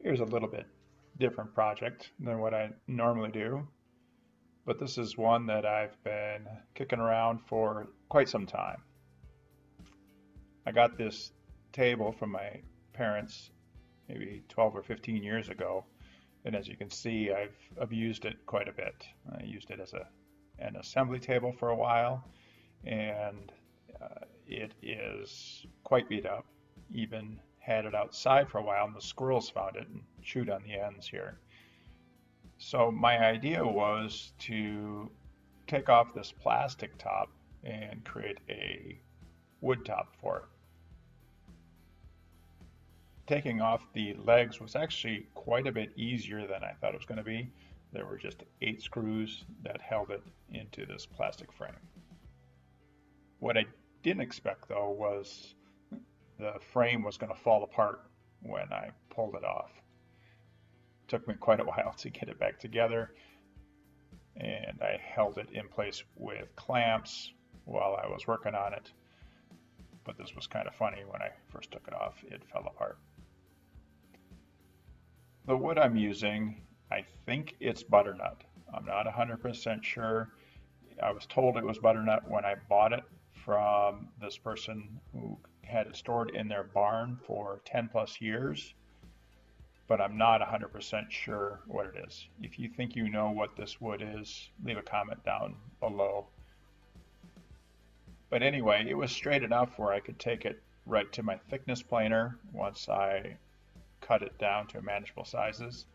Here's a little bit different project than what I normally do, but this is one that I've been kicking around for quite some time. I got this table from my parents maybe 12 or 15 years ago, and as you can see, I've, I've used it quite a bit. I used it as a, an assembly table for a while, and uh, it is quite beat up, even had it outside for a while and the squirrels found it and chewed on the ends here. So my idea was to take off this plastic top and create a wood top for it. Taking off the legs was actually quite a bit easier than I thought it was going to be. There were just eight screws that held it into this plastic frame. What I didn't expect though was the frame was going to fall apart when I pulled it off. It took me quite a while to get it back together and I held it in place with clamps while I was working on it. But this was kind of funny when I first took it off, it fell apart. The wood I'm using, I think it's butternut. I'm not 100% sure. I was told it was butternut when I bought it from this person who had it stored in their barn for 10 plus years, but I'm not 100% sure what it is. If you think you know what this wood is, leave a comment down below. But anyway, it was straight enough where I could take it right to my thickness planer once I cut it down to manageable sizes.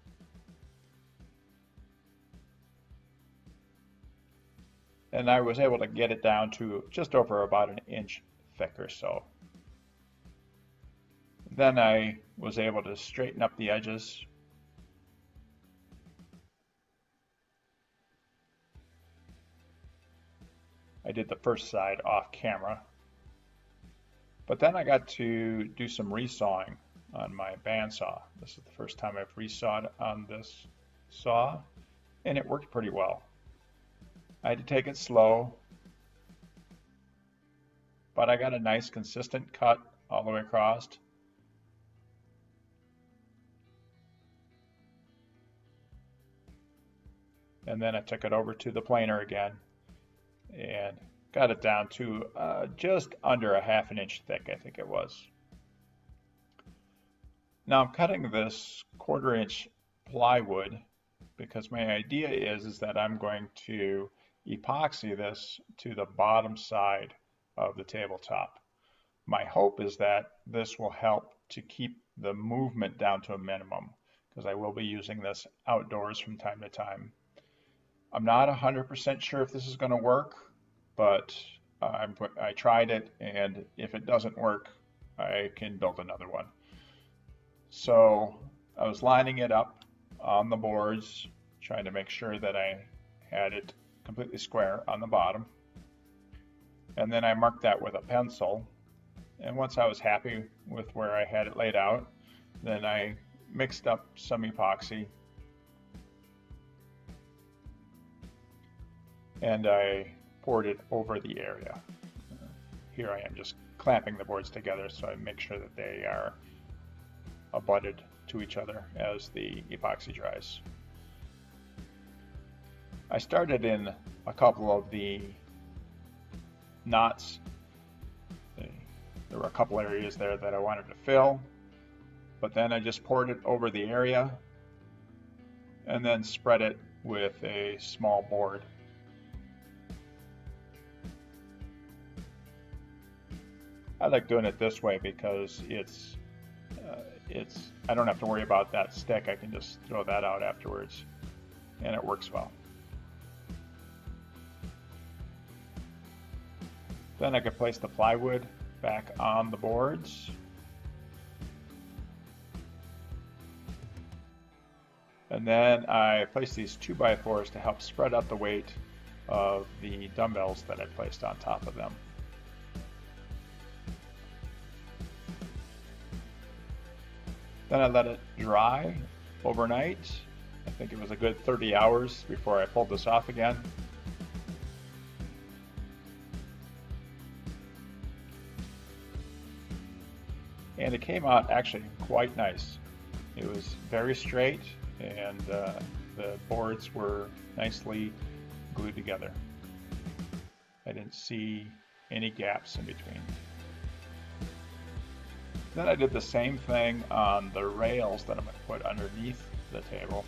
And I was able to get it down to just over about an inch thick or so. Then I was able to straighten up the edges. I did the first side off camera. But then I got to do some resawing on my bandsaw. This is the first time I've resawed on this saw, and it worked pretty well. I had to take it slow, but I got a nice consistent cut all the way across. And then I took it over to the planer again and got it down to uh, just under a half an inch thick, I think it was. Now I'm cutting this quarter inch plywood because my idea is, is that I'm going to epoxy this to the bottom side of the tabletop. My hope is that this will help to keep the movement down to a minimum because I will be using this outdoors from time to time. I'm not 100% sure if this is going to work, but I'm, I tried it, and if it doesn't work, I can build another one. So I was lining it up on the boards, trying to make sure that I had it completely square on the bottom. And then I marked that with a pencil. And once I was happy with where I had it laid out, then I mixed up some epoxy and I poured it over the area. Uh, here I am just clamping the boards together so I make sure that they are abutted to each other as the epoxy dries. I started in a couple of the knots. There were a couple areas there that I wanted to fill, but then I just poured it over the area and then spread it with a small board I like doing it this way because it's uh, it's I don't have to worry about that stick. I can just throw that out afterwards, and it works well. Then I can place the plywood back on the boards. And then I place these 2x4s to help spread out the weight of the dumbbells that I placed on top of them. Then I let it dry overnight. I think it was a good 30 hours before I pulled this off again. And it came out actually quite nice. It was very straight and uh, the boards were nicely glued together. I didn't see any gaps in between. Then I did the same thing on the rails that I'm going to put underneath the table.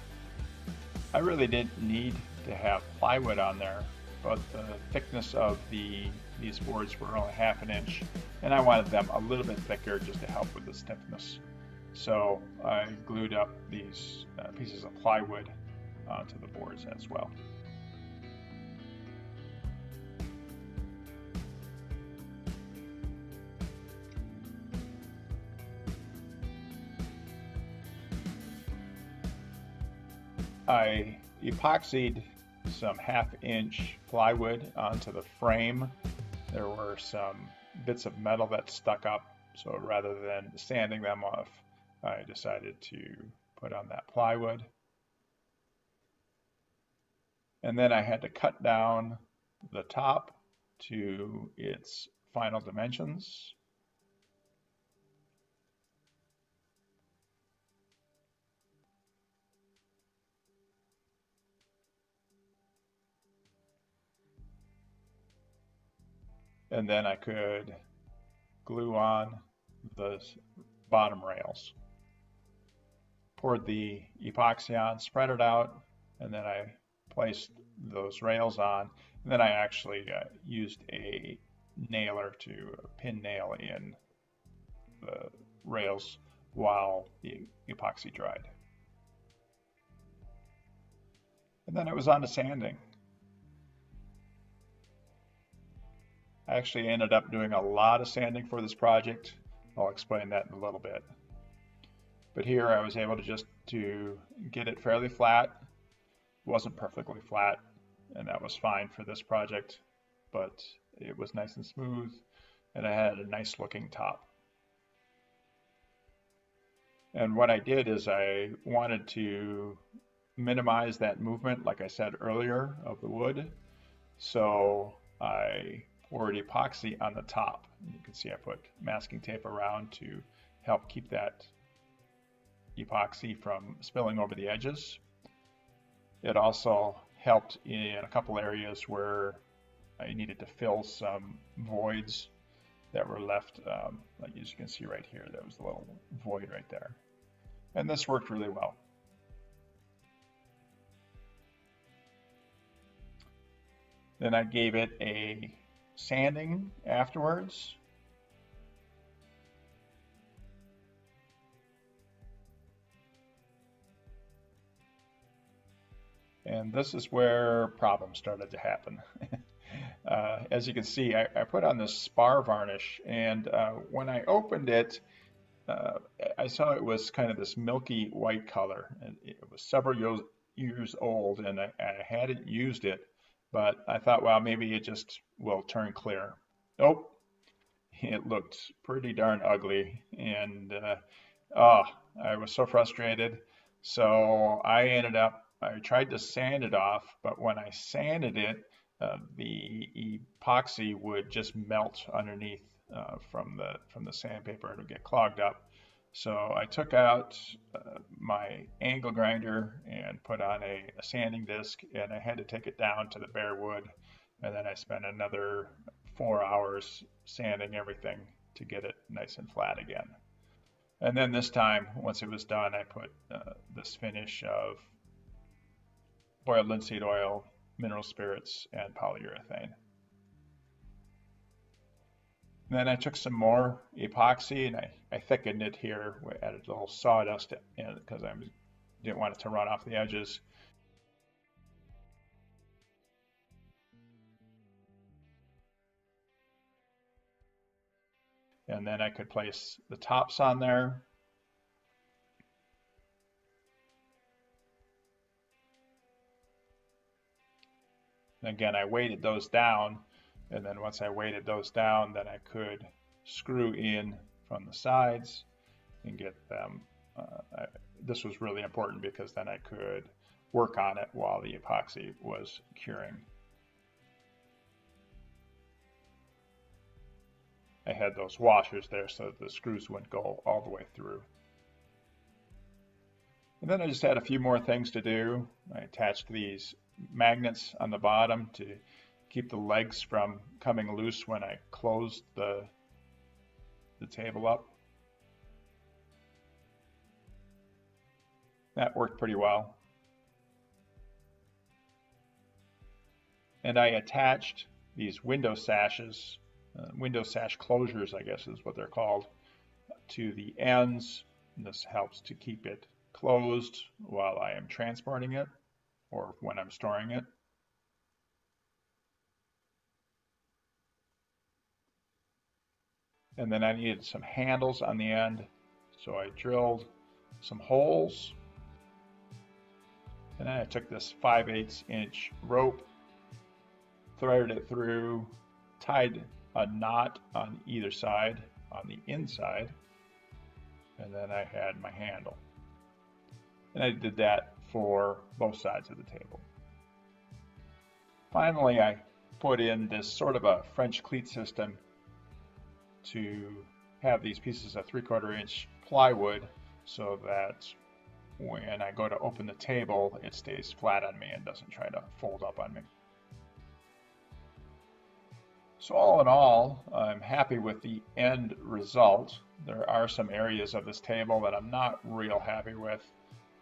I really didn't need to have plywood on there, but the thickness of the these boards were only half an inch, and I wanted them a little bit thicker just to help with the stiffness. So I glued up these uh, pieces of plywood onto the boards as well. I epoxied some half inch plywood onto the frame. There were some bits of metal that stuck up, so rather than sanding them off, I decided to put on that plywood. And then I had to cut down the top to its final dimensions. And then I could glue on the bottom rails. Poured the epoxy on, spread it out, and then I placed those rails on. And then I actually uh, used a nailer to pin nail in the rails while the epoxy dried. And then it was on to sanding. I actually ended up doing a lot of sanding for this project. I'll explain that in a little bit. But here I was able to just to get it fairly flat. It wasn't perfectly flat, and that was fine for this project, but it was nice and smooth, and I had a nice looking top. And what I did is I wanted to minimize that movement, like I said earlier, of the wood. So I poured epoxy on the top. You can see I put masking tape around to help keep that epoxy from spilling over the edges. It also helped in a couple areas where I needed to fill some voids that were left, um, like as you can see right here, there was a little void right there. And this worked really well. Then I gave it a sanding afterwards. And this is where problems started to happen. uh, as you can see, I, I, put on this spar varnish, and uh, when I opened it, uh, I saw it was kind of this milky white color. And it was several years old, and I, I hadn't used it but I thought, well, maybe it just will turn clear. Nope. It looked pretty darn ugly. And uh, oh, I was so frustrated. So I ended up, I tried to sand it off, but when I sanded it, uh, the epoxy would just melt underneath uh, from the from the sandpaper. It would get clogged up. So I took out uh, my angle grinder and put on a, a, sanding disc and I had to take it down to the bare wood and then I spent another four hours sanding everything to get it nice and flat again. And then this time, once it was done, I put uh, this finish of boiled linseed oil, mineral spirits, and polyurethane. Then I took some more epoxy and I, I thickened it here, we added a little sawdust because I didn't want it to run off the edges. And then I could place the tops on there. And again, I weighted those down and then once I weighted those down, then I could screw in from the sides and get them. Uh, I, this was really important because then I could work on it while the epoxy was curing. I had those washers there so the screws wouldn't go all the way through. And then I just had a few more things to do. I attached these magnets on the bottom to keep the legs from coming loose when I closed the, the table up. That worked pretty well. And I attached these window sashes, uh, window sash closures, I guess is what they're called, to the ends. And this helps to keep it closed while I am transporting it or when I'm storing it. And then I needed some handles on the end. So I drilled some holes. And then I took this 5 8 inch rope, threaded it through, tied a knot on either side on the inside, and then I had my handle. And I did that for both sides of the table. Finally, I put in this sort of a French cleat system to have these pieces of three quarter inch plywood so that when I go to open the table, it stays flat on me and doesn't try to fold up on me. So all in all, I'm happy with the end result. There are some areas of this table that I'm not real happy with.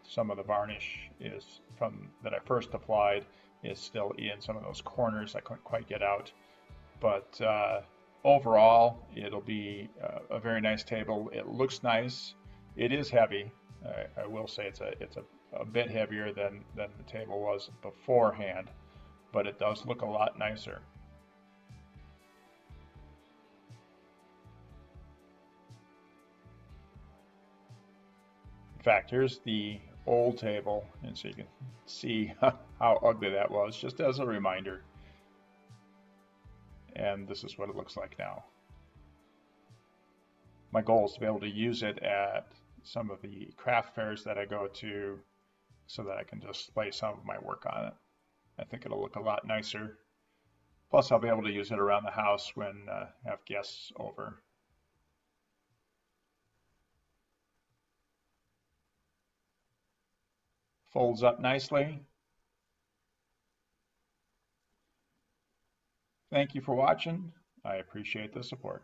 Some of the varnish is from that I first applied is still in some of those corners I couldn't quite get out. But uh, overall, it'll be a, a very nice table. It looks nice. It is heavy. I, I will say it's a it's a, a bit heavier than than the table was beforehand, but it does look a lot nicer. In fact, here's the old table, and so you can see how ugly that was, just as a reminder and this is what it looks like now. My goal is to be able to use it at some of the craft fairs that I go to so that I can display some of my work on it. I think it'll look a lot nicer. Plus I'll be able to use it around the house when uh, I have guests over. Folds up nicely. Thank you for watching. I appreciate the support.